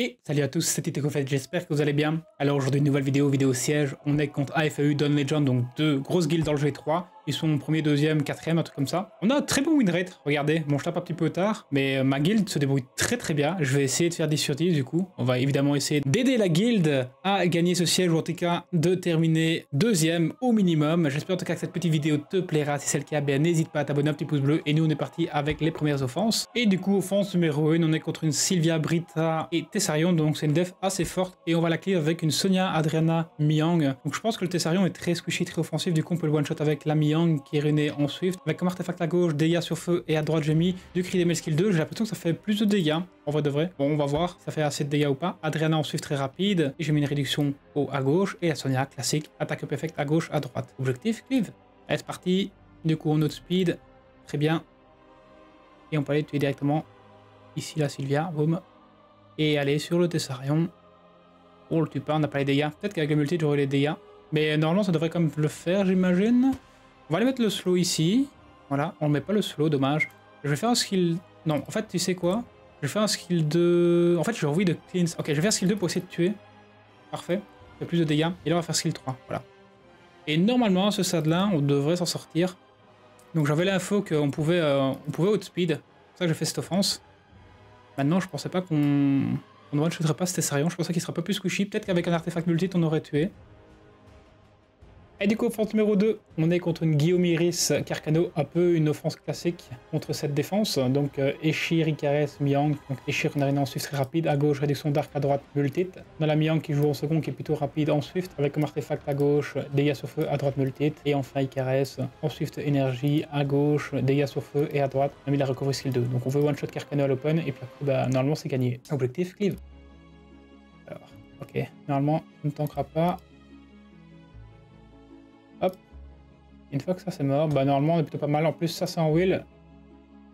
Et salut à tous, c'était EcoFet, j'espère que vous allez bien. Alors aujourd'hui, nouvelle vidéo, vidéo siège. On est contre AFAU Dawn Legend, donc deux grosses guildes dans le G3. Ils sont premier, deuxième, quatrième, un truc comme ça. On a un très bon win rate, regardez. Bon, je tape un petit peu tard, mais ma guilde se débrouille très très bien. Je vais essayer de faire 10 sur 10 du coup. On va évidemment essayer d'aider la guilde à gagner ce siège, ou en tout cas de terminer deuxième au minimum. J'espère en tout cas que cette petite vidéo te plaira. Si c'est le cas, ben n'hésite pas à t'abonner, un petit pouce bleu. Et nous, on est parti avec les premières offenses. Et du coup, offense numéro 1, on est contre une Sylvia, Brita et Tessarion. Donc c'est une def assez forte. Et on va la clear avec une Sonia, Adriana, Miang. Donc je pense que le Tessarion est très squishy, très offensif. Du coup, on peut le one-shot avec la Miang qui est ruinée en Swift. Avec comme artefact à gauche, dégâts sur feu et à droite j'ai mis du cri des skill 2. J'ai l'impression que ça fait plus de dégâts, en vrai de vrai. Bon, on va voir ça fait assez de dégâts ou pas. Adriana en Swift très rapide. J'ai mis une réduction au à gauche. Et la Sonia classique, attaque up effect à gauche, à droite. Objectif, cleave. Allez, c'est parti. Du coup, on note speed. Très bien. Et on peut aller tuer directement ici la Sylvia. Boum. Et aller sur le Tessarion. On le tue pas, on n'a pas les dégâts. Peut-être qu'avec le multi, j'aurai les dégâts. Mais normalement, ça devrait quand même le faire, j'imagine. On va aller mettre le slow ici. Voilà, on met pas le slow, dommage. Je vais faire un skill... Non, en fait, tu sais quoi? Je vais faire un skill 2... En fait, j'ai envie de cleanse. Ok, je vais faire skill 2 pour essayer de tuer. Parfait. fait plus de dégâts. Et là, on va faire skill 3. Voilà. Et normalement, ce stade-là, on devrait s'en sortir. Donc j'avais l'info qu'on pouvait, euh, on pouvait outspeed. C'est pour ça que j'ai fait cette offense. Maintenant, je pensais pas qu'on ne one-shooterait pas cet Essarion. Je pensais qu'il serait pas plus squishy. Peut-être qu'avec un artefact multi, on aurait tué. Et du coup, offense numéro 2, on est contre une Guillaume Iris Carcano, un peu une offense classique contre cette défense. Donc euh, Eshir, Icares, Miang. Donc Eshir, on a une en Swift très rapide, à gauche, réduction d'arc, à droite, multit. On a la Miang qui joue en second, qui est plutôt rapide en Swift, avec comme artefact à gauche, dégâts sur feu, à droite, multit. Et enfin Icares, en Swift énergie, à gauche, dégâts sur feu, et à droite, on a mis la recovery skill 2. Donc on veut one-shot Carcano à l'open, et puis après, bah, normalement c'est gagné. Objectif, cleave. Alors, ok, normalement, on ne tankera pas. Une fois que ça c'est mort, bah normalement on est plutôt pas mal. En plus ça c'est en will.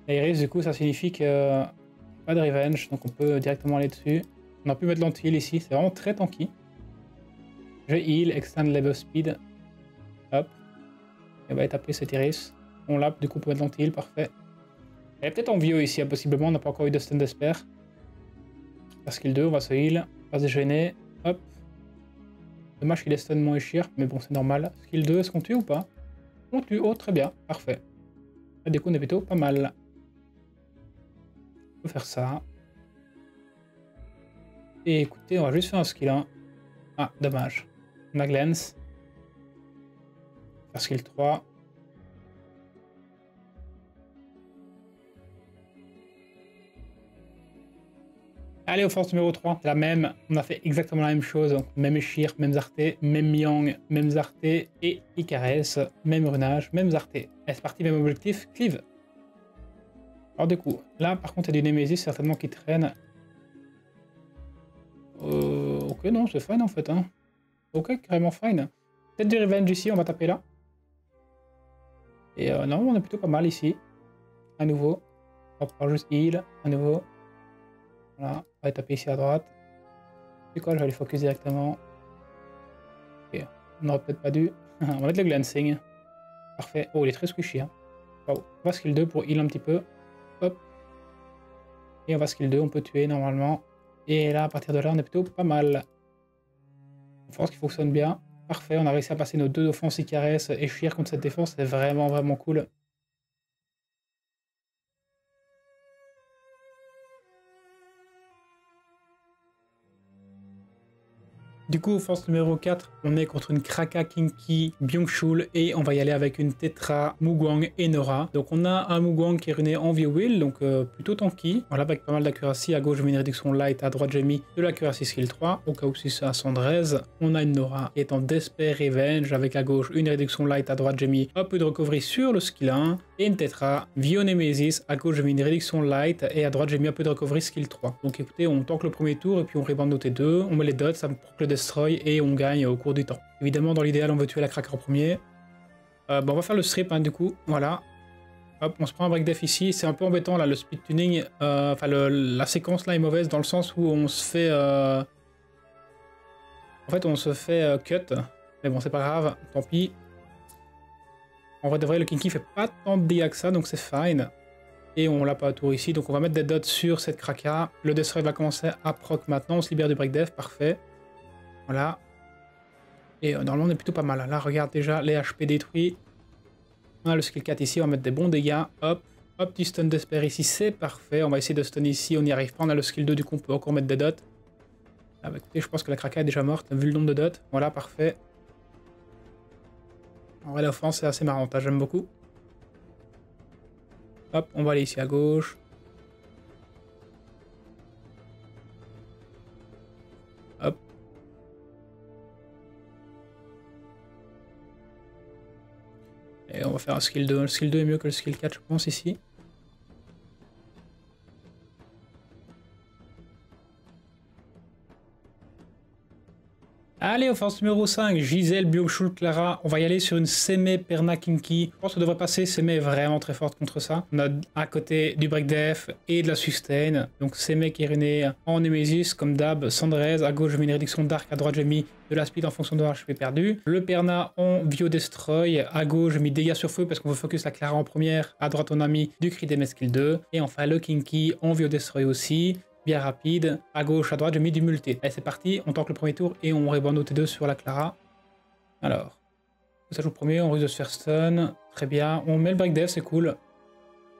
Iris du coup ça signifie que pas de revenge, donc on peut directement aller dessus. On a pu mettre l'anti-heal ici, c'est vraiment très tanky. Je heal, extend level speed. Hop. Et va taper cet Iris. On l'a, du coup on peut mettre l'anti-heal, parfait. Elle est peut-être en vieux ici, possiblement, on n'a pas encore eu de stand d'esper. Skill 2, on va se heal, on va se gêner. Hop. Dommage qu'il est stun mon Eshir, mais bon, c'est normal. Skill 2, est-ce qu'on tue ou pas? Tue. Oh, très bien. Parfait. La déco, on est plutôt pas mal. On peut faire ça. Et écoutez, on va juste faire un skill 1. Ah, dommage. Glance. Faire skill 3. Allez, offense numéro 3, la même, on a fait exactement la même chose, même Eshir, même Zarté, même Miang, même Zarté et Icares, même runage, même Zarté. C'est parti, même objectif, cleave? Alors du coup, là par contre il y a du Nemesis certainement qui traîne. Euh, ok, non, c'est fine en fait. Hein. Ok, carrément fine. Peut-être du revenge ici, on va taper là. Et euh, non, on est plutôt pas mal ici. À nouveau. On va pouvoir juste heal, à nouveau. Voilà, va taper ici à droite. C'est quoi, je vais aller focus directement. Ok, on n'aurait peut-être pas dû. on va mettre le glancing. Parfait. Oh, il est très squishy. Hein. On va skill 2 pour heal un petit peu. Hop. Et on va skill 2, on peut tuer normalement. Et là, à partir de là, on est plutôt pas mal. Force qui fonctionne bien. Parfait, on a réussi à passer nos deux offenses Icares et Shir contre cette défense. C'est vraiment, vraiment cool. Du coup, offense numéro 4, on est contre une Kraka, Kinky, Byung-Chul et on va y aller avec une Tetra, Mugwang et Nora. Donc on a un Mugwang qui est ruiné en Will, donc euh, plutôt tanky. Voilà, avec pas mal d'accuracy. À gauche, j'ai une réduction light, à droite, j'ai mis de l'accuracy skill 3, au cas où si à 113. On a une Nora qui est en Despair Revenge, avec à gauche une réduction light, à droite, j'ai mis un peu de recovery sur le skill 1. Et une Tetra, Vionemesis, à gauche, j'ai mis une réduction light et à droite, j'ai mis un peu de recovery skill 3. Donc écoutez, on tank le premier tour et puis on reband noté 2, on met les dots, ça me proc le et on gagne au cours du temps. Évidemment, dans l'idéal, on veut tuer la cracker en premier. Euh, bon, on va faire le strip, hein, du coup. Voilà. Hop, on se prend un break def ici. C'est un peu embêtant, là, le speed tuning. Euh, enfin, la séquence, là, est mauvaise dans le sens où on se fait... Euh, en fait, on se fait cut. Mais bon, c'est pas grave, tant pis. En vrai de le Kinky fait pas tant de dégâts que ça, donc c'est fine. Et on l'a pas à tour ici, donc on va mettre des dots sur cette Kraka. Le Destroy va commencer à proc maintenant, on se libère du break def, parfait. Voilà. Et euh, normalement on est plutôt pas mal. Là regarde déjà les HP détruits. On a le skill 4 ici, on va mettre des bons dégâts. Hop, hop, du stun d'espère ici, c'est parfait. On va essayer de stun ici, on n'y arrive pas. On a le skill 2, du coup on peut encore mettre des dots. Ah bah écoutez, je pense que la Kraka est déjà morte, vu le nombre de dots. Voilà, parfait. En vrai, l'offense est assez marrante, hein, j'aime beaucoup. Hop, on va aller ici à gauche. Et on va faire un skill 2. Le skill 2 est mieux que le skill 4, je pense, ici. Allez, offense numéro 5, Gisèle, Biochul, Clara. On va y aller sur une Seme Perna Kinky. Je pense qu'on devrait passer. Seme est vraiment très forte contre ça. On a à côté du break def et de la sustain. Donc Seme qui est ruiné en Nemesis, comme d'hab. Sandrez, à gauche, j'ai mis une réduction d'arc, à droite, j'ai mis de la speed en fonction de HP perdu. Le Perna en Bio Destroy. À gauche, j'ai mis dégâts sur feu parce qu'on veut focus la Clara en première. À droite, on a mis du cri des skill 2. Et enfin, le Kinky en Bio Destroy aussi bien rapide. À gauche, à droite, j'ai mis du multi. Allez, c'est parti. On tente le premier tour et on rebond au T2 sur la Clara. Alors, ça joue premier, on risque de se faire stun. Très bien. On met le break dev, c'est cool.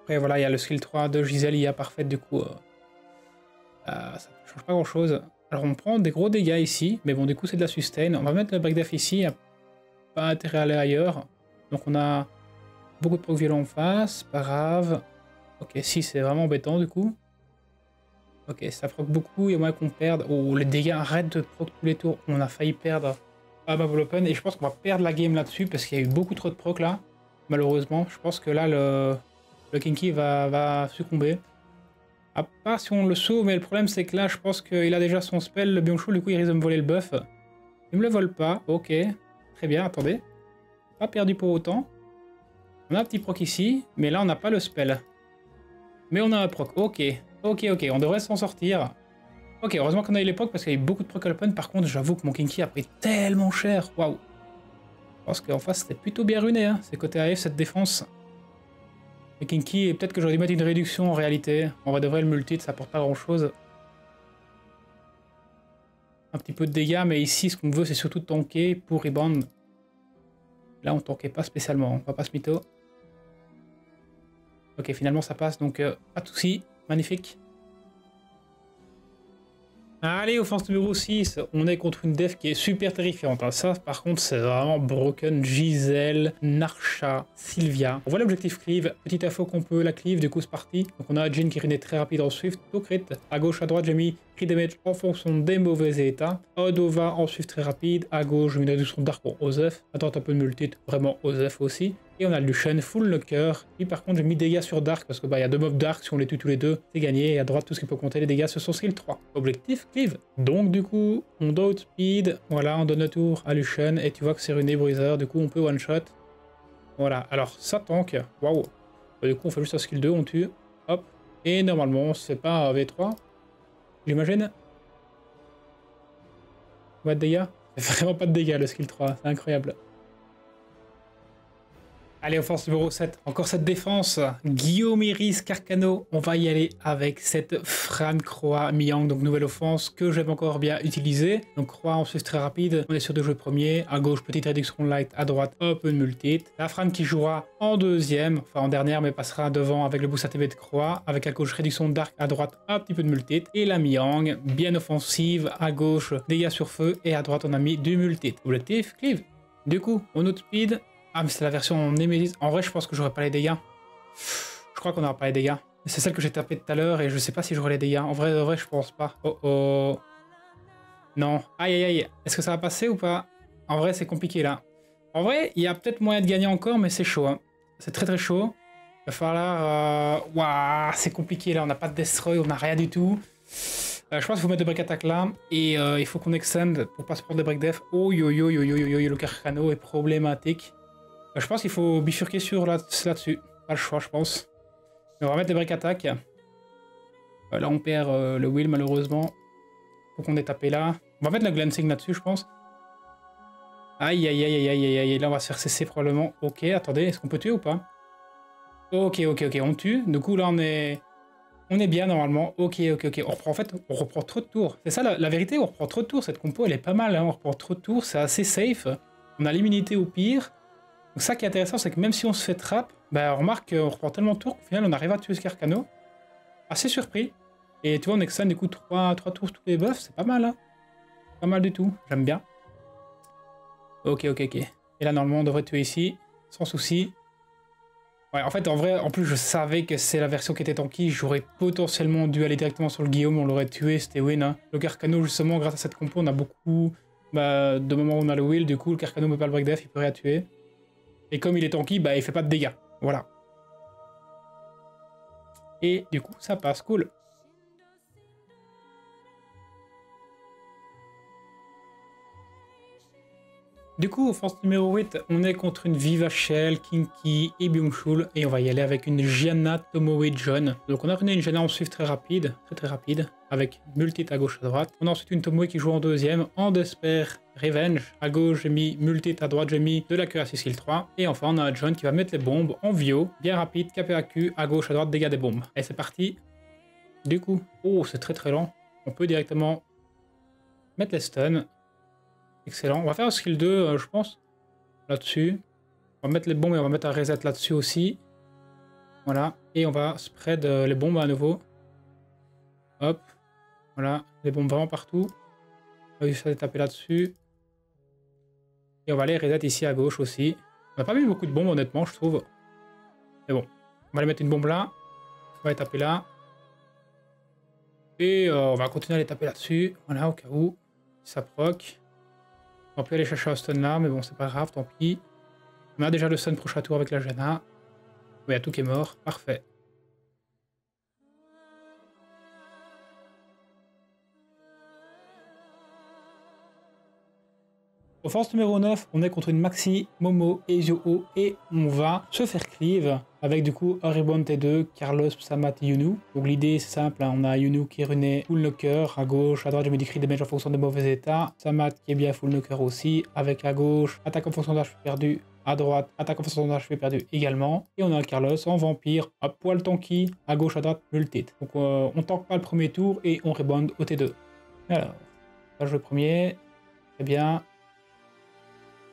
Après, voilà, il y a le skill 3 de Giselle, IA parfaite, du coup. Euh, euh, ça ne change pas grand chose. Alors, on prend des gros dégâts ici, mais bon, du coup, c'est de la sustain. On va mettre le break def ici. Pas intérêt à aller ailleurs. Donc, on a beaucoup de proc violents en face. Pas grave. Ok, si, c'est vraiment embêtant, du coup. Ok, ça proc beaucoup, il y a moyen qu'on perde. Oh, les dégâts arrêtent de proc tous les tours. On a failli perdre à Bubble Open et je pense qu'on va perdre la game là-dessus parce qu'il y a eu beaucoup trop de proc là. Malheureusement, je pense que là, le, le Kinky va, succomber. À part si on le sauve, mais le problème c'est que là, je pense qu'il a déjà son spell, le Byung du coup il risque de me voler le buff. Il me le vole pas, ok. Très bien, attendez. Pas perdu pour autant. On a un petit proc ici, mais là on n'a pas le spell. Mais on a un proc, ok. Ok, ok, on devrait s'en sortir. Ok, heureusement qu'on a eu l'époque parce qu'il y a eu beaucoup de proc. Par contre, j'avoue que mon Kinky a pris tellement cher. Waouh. Je pense qu'en face, c'était plutôt bien ruiné. Hein. C'est côté AF, cette défense. Le Kinky, peut-être que j'aurais dû mettre une réduction en réalité. On va devrait le multi, ça apporte pas grand-chose. Un petit peu de dégâts, mais ici, ce qu'on veut, c'est surtout tanker pour rebound. Là, on tankait pas spécialement. On va pas se mytho. Ok, finalement, ça passe, donc euh, pas de soucis. Magnifique. Allez, offense numéro 6, on est contre une def qui est super terrifiante. Hein. Ça, par contre, c'est vraiment broken. Giselle, Narcha, Sylvia. On voit l'objectif cleave. Petite info qu'on peut la cleave, du coup c'est parti. Donc on a Jin qui est très rapide en Swift, au crit. À gauche, à droite, j'ai mis crit damage en fonction des mauvais états. Odova en Swift très rapide. À gauche, j'ai mis une réduction d'arc pour. À droite, un peu de multi, vraiment Osef aussi. Et on a Lucian full cœur. Puis par contre, j'ai mis dégâts sur Dark parce que bah il y a deux mobs Dark. Si on les tue tous les deux, c'est gagné. Et à droite, tout ce qui peut compter les dégâts sur son skill 3. Objectif cleave. Donc du coup, on doit speed. Voilà, on donne le tour à Lucian. Et tu vois que c'est ruiné Bruiser. Du coup, on peut one shot. Voilà. Alors ça tank. Waouh. Bah, du coup, on fait juste un skill 2, on tue. Hop. Et normalement, c'est pas un V3. J'imagine. Pas de dégâts Vraiment pas de dégâts le skill 3. C'est incroyable. Allez, offense numéro 7. Encore cette défense. Guillaume Iris Carcano. On va y aller avec cette Fran Croix Miang. Donc nouvelle offense que j'aime encore bien utiliser. Donc Croix en très rapide. On est sûr de jouer premier. À gauche, petite réduction light. À droite, open multi. La Fran qui jouera en deuxième. Enfin en dernière, mais passera devant avec le boost ATV de Croix. Avec à gauche, réduction d'arc. À droite, un petit peu de multi. Et la Miang, bien offensive. À gauche, dégâts sur feu. Et à droite, on a mis du multi. Objectif, cleave. Du coup, on outspeed, ah, mais c'est la version Nemesis. En vrai, je pense que j'aurais pas les dégâts. Je crois qu'on aura pas les dégâts. C'est celle que j'ai tapée tout à l'heure et je sais pas si j'aurai les dégâts. En vrai, en vrai, je pense pas. Oh oh. Non. Aïe aïe aïe. Est-ce que ça va passer ou pas? En vrai, c'est compliqué là. En vrai, il y a peut-être moyen de gagner encore, mais c'est chaud. Hein. C'est très très chaud. Il va falloir... Waouh, c'est compliqué là. On n'a pas de destroy, on n'a rien du tout. Euh, je pense qu'il faut mettre des break attack là. Et euh, il faut qu'on extend pour pas se prendre des break def. Oh yo yo yo yo yo yo, le Carcano est problématique. Euh, je pense qu'il faut bifurquer sur là-dessus. pas le choix, je pense. on va mettre des break attack. Euh, là, on perd euh, le wheel, malheureusement. Faut qu'on ait tapé là. On va mettre la glancing là-dessus, je pense. Aïe, aïe, aïe, aïe, aïe, aïe, Là, on va se faire cesser probablement. Ok, attendez, est-ce qu'on peut tuer ou pas? Ok, ok, ok, on tue. Du coup, là, on est... On est bien, normalement. Ok, ok, ok. On reprend, en fait, on reprend trop de tours. C'est ça, la, vérité, on reprend trop de tours. Cette compo, elle est pas mal, hein. On reprend trop de tours, c'est assez safe. On a l'immunité au pire. Donc ça qui est intéressant, c'est que même si on se fait trap, bah, on remarque qu'on reprend tellement de tours qu'au final, on arrive à tuer ce Carcano. Assez surpris. Et tu vois, on extend du coup 3, 3 tours tous les buffs, c'est pas mal, hein. Pas mal du tout, j'aime bien. Ok, ok, ok. Et là, normalement, on devrait tuer ici, sans souci. Ouais, en fait, en vrai, en plus, je savais que c'est la version qui était tanky. J'aurais potentiellement dû aller directement sur le Guillaume, on l'aurait tué, c'était win. Hein. Le Carcano, justement, grâce à cette compo, on a beaucoup bah, de moments où on a le will. Du coup, le Carcano ne peut pas le break def, il peut rien tuer. Et comme il est tanky, bah, il fait pas de dégâts. Voilà. Et du coup, ça passe, cool. Du coup, offense numéro 8, on est contre une Viva Shell, Kinky et Byung-Chul, et on va y aller avec une Gianna Tomoe John. Donc on a une Gianna en suivre très rapide, très très rapide, avec multi à gauche à droite. On a ensuite une Tomoe qui joue en deuxième, en Despair Revenge. À gauche, j'ai mis multi, à droite, j'ai mis de la à skill 3. Et enfin, on a John qui va mettre les bombes en vio, bien rapide, KPAQ, à gauche, à droite, dégâts des bombes. Et c'est parti. Du coup, oh, c'est très très lent. On peut directement mettre les stuns Excellent. On va faire un skill 2, euh, je pense. Là-dessus. On va mettre les bombes et on va mettre un reset là-dessus aussi. Voilà. Et on va spread euh, les bombes à nouveau. Hop. Voilà. Les bombes vraiment partout. On va juste taper là-dessus. Et on va aller reset ici à gauche aussi. On n'a pas mis beaucoup de bombes honnêtement, je trouve. Mais bon. On va aller mettre une bombe là. On va les taper là. Et euh, on va continuer à les taper là-dessus. Voilà, au cas où. Ça proc. On peut aller chercher un stun là, mais bon, c'est pas grave, tant pis. On a déjà le stun prochain tour avec la Jana. A tout qui est mort, parfait. Offense numéro 9, on est contre une Maxi, Momo et Zo et on va se faire cleave avec du coup Horibon T2, Carlos, Samat et Yunu. Donc l'idée c'est simple, hein. on a Yunu qui est runé full knocker, à gauche, à droite je me décris des damage en fonction des mauvais états, Samat qui est bien full knocker aussi, avec à gauche, attaque en fonction d'HP perdu, à droite, attaque en fonction d'HP perdu également. Et on a Carlos en vampire, à poil tanky, à gauche, à droite, multit. Donc euh, on tank pas le premier tour et on rebound au T2. Alors, là je le premier, très bien,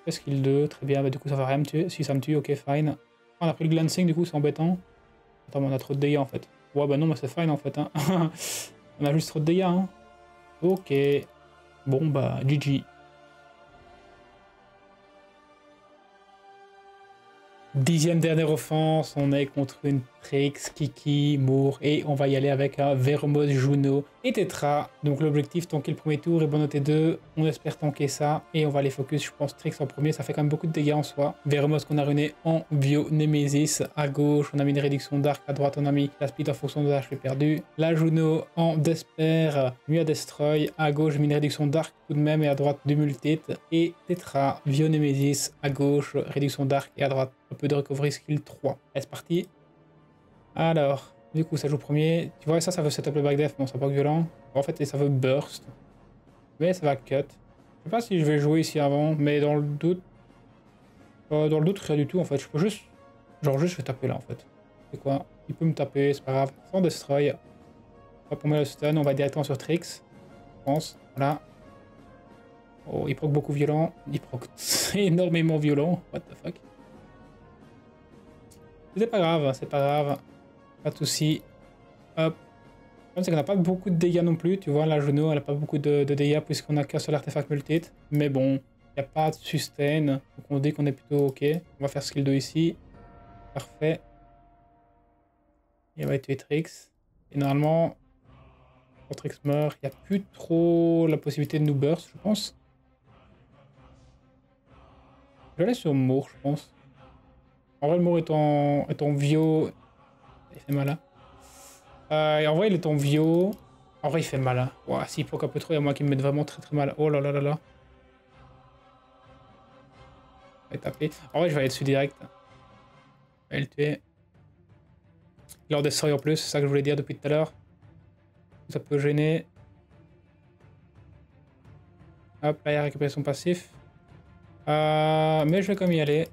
Skill 2, très bien, bah, du coup ça va rien me tuer. Si ça me tue, ok, fine. On a pris le glancing, du coup c'est embêtant. Attends, mais on a trop de dégâts en fait. Ouais, bah non, mais c'est fine en fait. Hein. on a juste trop de dégâts. Hein. Ok. Bon, bah, GG. Dixième dernière offense, on est contre une Trix, Kiki, Moore et on va y aller avec un Vermos, Juno et Tetra. Donc l'objectif, tanker le premier tour et bon noter 2. On espère tanker ça et on va aller focus, je pense, Trix en premier. Ça fait quand même beaucoup de dégâts en soi. Vermos qu'on a runé en Bio Nemesis. À gauche, on a mis une réduction d'arc. À droite, on a mis la speed en fonction de l'HP perdu. La Juno en Despair, lui à Destroy. À gauche, mis une réduction d'arc tout de même et à droite du multit. Et Tetra, Bio Nemesis. À gauche, réduction d'arc et à droite un peu de recovery skill 3. C'est parti? Alors, du coup, ça joue premier. Tu vois, ça, ça veut setup le back def. Bon, c'est pas violent. En fait, ça veut burst. Mais ça va cut. Je sais pas si je vais jouer ici avant, mais dans le doute... Euh, dans le doute, rien du tout, en fait. Je peux juste... Genre, juste, je vais taper là, en fait. C'est quoi? Il peut me taper, c'est pas grave. Sans destroy. Hop, on met le stun. On va directement sur Trix. Je pense. Voilà. Oh, il proc beaucoup violent. Il proc énormément violent. What the fuck? C'est pas grave, c'est pas grave. Pas de soucis. Hop. Le c'est qu'on n'a pas beaucoup de dégâts non plus. Tu vois, la genou, elle a pas beaucoup de, dégâts puisqu'on a qu'un seul artefact multit. Mais bon, il n'y a pas de sustain. Donc on dit qu'on est plutôt ok. On va faire skill 2 ici. Parfait. On va tuer Trix. Et normalement, quand Trix meurt, il n'y a plus trop la possibilité de nous burst, je pense. Je vais aller sur Moore, je pense. En vrai, le mot est en, est en vio. Il fait mal, hein. Euh, et en vrai, il est en vio. En vrai, il fait mal, hein. Ouah, s'il proc un peu trop, il y a moi qui me met vraiment très très mal. Oh là là là là. Je vais taper. En vrai, je vais aller dessus direct. Je vais le tuer. Il en en plus, c'est ça que je voulais dire depuis tout à l'heure. Ça peut gêner. Hop, là, il a récupéré son passif. Euh, mais je vais quand même y aller.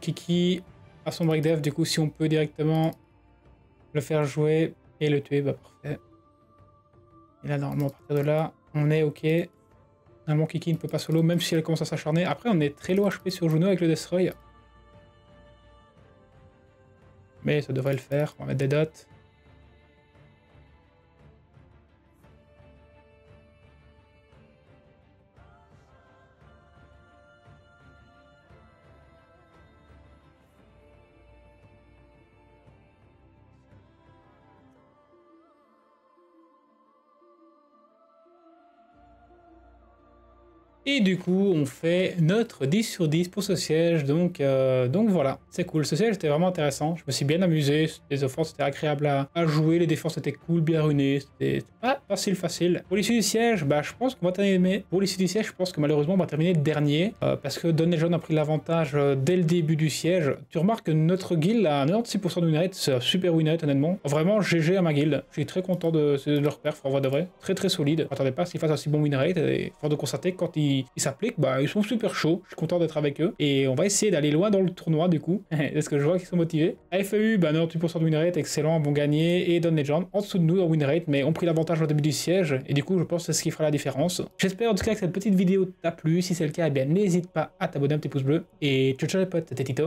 Kiki à son break dev. Du coup, si on peut directement le faire jouer et le tuer, bah parfait. Et là, normalement, à partir de là, on est OK. Normalement, Kiki ne peut pas solo, même si elle commence à s'acharner. Après, on est très low HP sur Juno avec le Destroy. Mais ça devrait le faire. On va mettre des dots. Et du coup, on fait notre 10 sur 10 pour ce siège. Donc, euh, donc voilà, c'est cool. Ce siège était vraiment intéressant. Je me suis bien amusé. Les offenses étaient agréables à, jouer. Les défenses étaient cool, bien runées. C'était pas facile, facile. Pour l'issue du siège, bah, je pense qu'on va terminer. Pour l'issue du siège, je pense que malheureusement, on va terminer dernier. Euh, parce que Don Legend a pris l'avantage euh, dès le début du siège. Tu remarques que notre guild a 96% de win rate. C'est super win rate, honnêtement. Vraiment, GG à ma guild. Je suis très content de, leur perf, en vrai de vrai. Très, très solide. Je m'attendais pas à ce qu'ils fassent bon win rate. Et fort de constater quand ils s'appliquent, bah ils sont super chauds. Je suis content d'être avec eux. Et on va essayer d'aller loin dans le tournoi du coup. Est-ce que je vois qu'ils sont motivés? AFEU, bah 98% de win rate, excellent, bon gagné. Et Don Legend, en dessous de nous en win rate, mais ont pris l'avantage au du siège. Et du coup, je pense que c'est ce qui fera la différence. J'espère en tout cas que cette petite vidéo t'a plu. Si c'est le cas, eh bien n'hésite pas à t'abonner, un petit pouce bleu. Et ciao ciao les potes, c'était Tito.